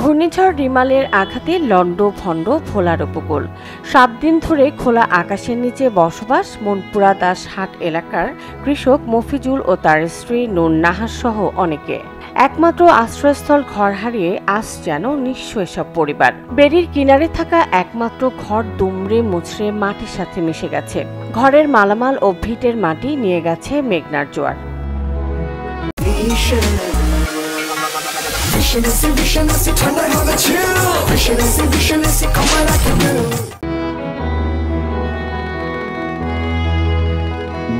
ঘূর্ণিঝড় রিমালের আঘাতে লন্ড ভণ্ড ভোলার উপকূল। সাত দিন ধরে খোলা আকাশের নিচে বসবাস মনপুরা দাস হাট এলাকার কৃষক মফিজুল ও তার স্ত্রী নুন নাহার সহ অনেকে। একমাত্র আশ্রয়স্থল ঘর হারিয়ে আজ যেন নিঃস্ব এসব পরিবার। বেরির কিনারে থাকা একমাত্র ঘর দুমড়ে মুছড়ে মাটির সাথে মিশে গেছে। ঘরের মালামাল ও ভিটের মাটি নিয়ে গেছে মেঘনার জোয়ার। Do.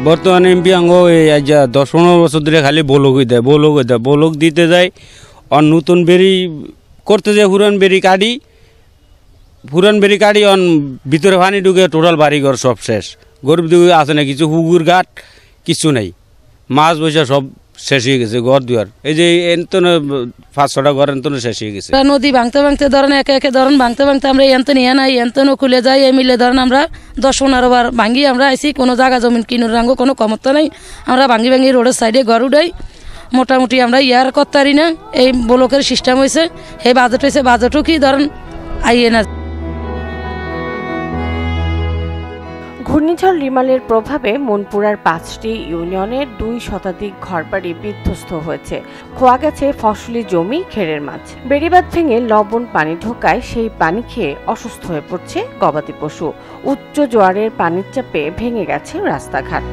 বর্তমানে এমপি আঙ্গ এই দশ পনেরো বছর ধরে খালি বলক হয়ে দেয় বলক দেয় বলক দিতে যায় আর নতুন বেরি করতে যায় পুরান বেরি কাটি পুরান বেরি কাটি অন ভিতরে পানি ঢুকে টোটাল বাড়িঘর সব শেষ। গরিব দুঃখী আছে না, কিছু হুগুর ঘাট, কিছু নেই। মাছ বৈশা সব শেষ হয়ে গেছে, ঘর দুয়ার। এই যে এনতন পাঁচ ছটা ঘর এনতন শেষ হয়ে গেছে। নদী ভাঙতে ভাঙতে ধরেন, একে একে ধরেন ভাঙতে ভাঙতে আমরা এনতন ইয়ে নাই এনতনও খুলে যাই, এই মিলে ধরেন আমরা দশ পনেরো বার ভাঙি, আমরা আইসি, কোনো জায়গা জমিন কিনুর রাঙ্গ, কোনো ক্ষমতা নাই। আমরা ভাঙি ভাঙি রোডের সাইডে ঘর উঠাই, মোটামুটি আমরা ইয়ার করতারি না, এই ব্লকের সিস্টেম হয়েছে এই বাজেট হয়েছে বাজেটও কি ধরেন, আইয়ে না। ঘূর্ণিঝড় রিমালের প্রভাবে মনপুরার পাঁচটি ইউনিয়নের দুই শতাধিক ঘরবাড়ি বিধ্বস্ত হয়েছে। খোয়া গেছে ফসলি জমি খেরের মাছ। বেড়িবাদ ভেঙে লবণ পানি ঢোকায় সেই পানি খেয়ে অসুস্থ হয়ে পড়ছে গবাদি পশু। উচ্চ জোয়ারের পানির চাপে ভেঙে গেছে রাস্তাঘাট।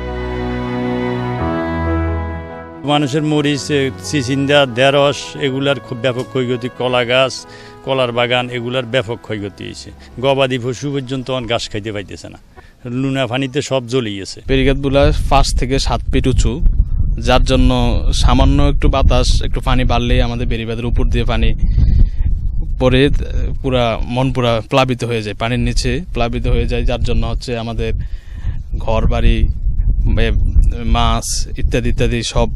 মানুষের মরিচ চিচিন্দা ঢেঁড়স, এগুলার খুব ব্যাপক ক্ষয়ক্ষতি, কলা গাছ, কলার বাগান, এগুলার ব্যাপক ক্ষয়ক্ষতি হয়েছে। গবাদি পশু পর্যন্ত ঘাস খাইতে পাইতেছে না। লুনা পানিতে সব জ্বলে গেছে ব্যারিকেডগুলো পাঁচ থেকে সাত ফিট উঁচু, যার জন্য সামান্য একটু বাতাস, একটু পানি বাড়লেই আমাদের বেরিবাদের উপর দিয়ে পানি পরে পুরা মন পুরা প্লাবিত হয়ে যায়, পানির নিচে প্লাবিত হয়ে যায়, যার জন্য হচ্ছে আমাদের ঘর বাড়ি মাছ ইত্যাদি ইত্যাদি সব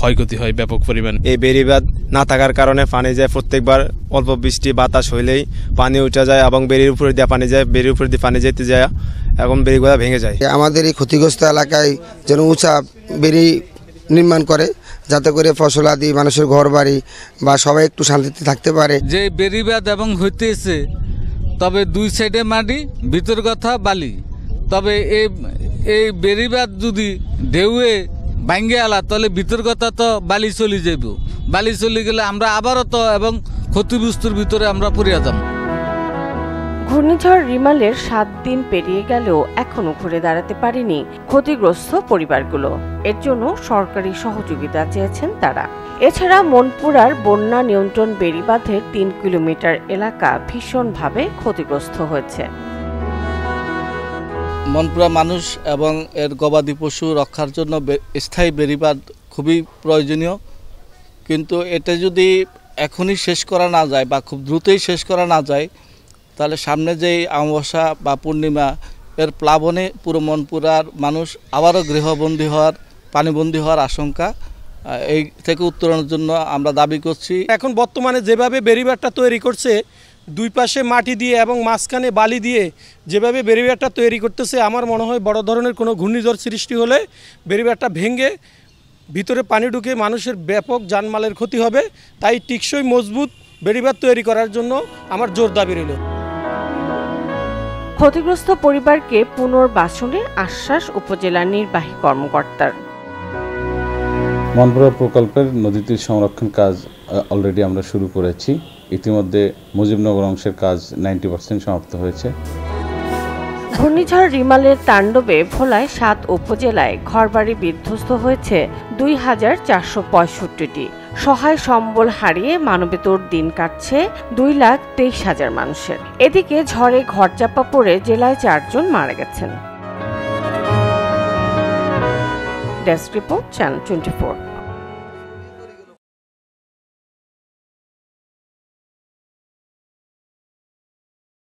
ক্ষয়ক্ষতি হয় ব্যাপক পরিমাণ। এই বেড়িবাঁধ না থাকার কারণে পানি যায় প্রত্যেকবার অল্প বৃষ্টি বাতাস হইলেই পানি উঠে যায় এবং বেরির উপরে দিয়ে পানি যায় বেরির উপরে দিয়ে পানি যেতে যায় এবং বেরিগুলা ভেঙে যায়। আমাদের এই ক্ষতিগ্রস্ত এলাকায় যেন উঁচা বেরি নির্মাণ করে যাতে করে ফসল আদি মানুষের ঘর বাড়ি বা সবাই একটু শান্তিতে থাকতে পারে। যে বেরিবাদ এবং হইতেছে তবে দুই সাইডে মাটি ভিতর কথা বালি। তবে এই এই বেরিবাদ যদি ঢেউয়ে ভাঙ্গে আলা, তাহলে ভিতর কথা তো বালি চলে যাইব। বালি চলে গেলে আমরা আবারও তো এবং ক্ষতিবস্তুর ভিতরে আমরা পড়িয়া যাব। ঘূর্ণিঝড় রিমালের সাত দিন পেরিয়ে গেলেও এখনও ঘুরে দাঁড়াতে পারেনি ক্ষতিগ্রস্ত পরিবারগুলো। এর জন্য সরকারি সহযোগিতা চেয়েছেন তারা। এছাড়া মনপুরার বন্যা নিয়ন্ত্রণ বেড়িবাঁধের তিন কিলোমিটার এলাকা ভীষণভাবে ক্ষতিগ্রস্ত হয়েছে। মনপুরা মানুষ এবং এর গবাদি পশু রক্ষার জন্য স্থায়ী বেড়িবাদ খুবই প্রয়োজনীয়। কিন্তু এটা যদি এখনই শেষ করা না যায় বা খুব দ্রুতই শেষ করা না যায়, তাহলে সামনে যেই অমাবস্যা বা পূর্ণিমা, এর প্লাবনে পুরো মনপুরার মানুষ আবারও গৃহবন্দী হওয়ার, পানিবন্দী হওয়ার আশঙ্কা এই থেকে উত্তরণের জন্য আমরা দাবি করছি। এখন বর্তমানে যেভাবে বেরিবারটা তৈরি করছে দুই পাশে মাটি দিয়ে এবং মাঝখানে বালি দিয়ে যেভাবে বেরিবারটা তৈরি করতেছে আমার মনে হয় বড় ধরনের কোনো ঘূর্ণিঝড় সৃষ্টি হলে বেরিবারটা ভেঙে ভিতরে পানি ঢুকে মানুষের ব্যাপক জানমালের ক্ষতি হবে। তাই টিকসই মজবুত বেরিবার তৈরি করার জন্য আমার জোর দাবি রইল। ক্ষতিগ্রস্ত পরিবারকে পুনর্বাসনের আশ্বাস উপজেলা নির্বাহী কর্মকর্তার। মনপুরা প্রকল্পের নদী তীর সংরক্ষণ কাজ অলরেডি আমরা শুরু করেছি। ইতিমধ্যে মুজিবনগর অংশের কাজ নাইনটি পার্সেন্ট সমাপ্ত হয়েছে। ঘূর্ণিঝড় রিমালের তাণ্ডবে ভোলায় সাত উপজেলায় ঘরবাড়ি বিধ্বস্ত হয়েছে দুই হাজার চারশো পঁয়ষট্টিটি। সহায় সম্বল হারিয়ে মানবেতর দিন কাটছে দুই লাখ তেইশ হাজার মানুষের। এদিকে ঝড়ে ঘরচাপা পড়ে জেলায় চারজন মারা গেছেন। Desk report channel twenty